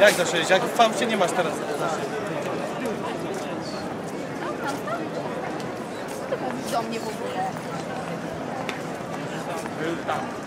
Jak za 6? Jak w fałcie nie masz teraz za 6? Ty mówisz do mnie w ogóle. Był tam.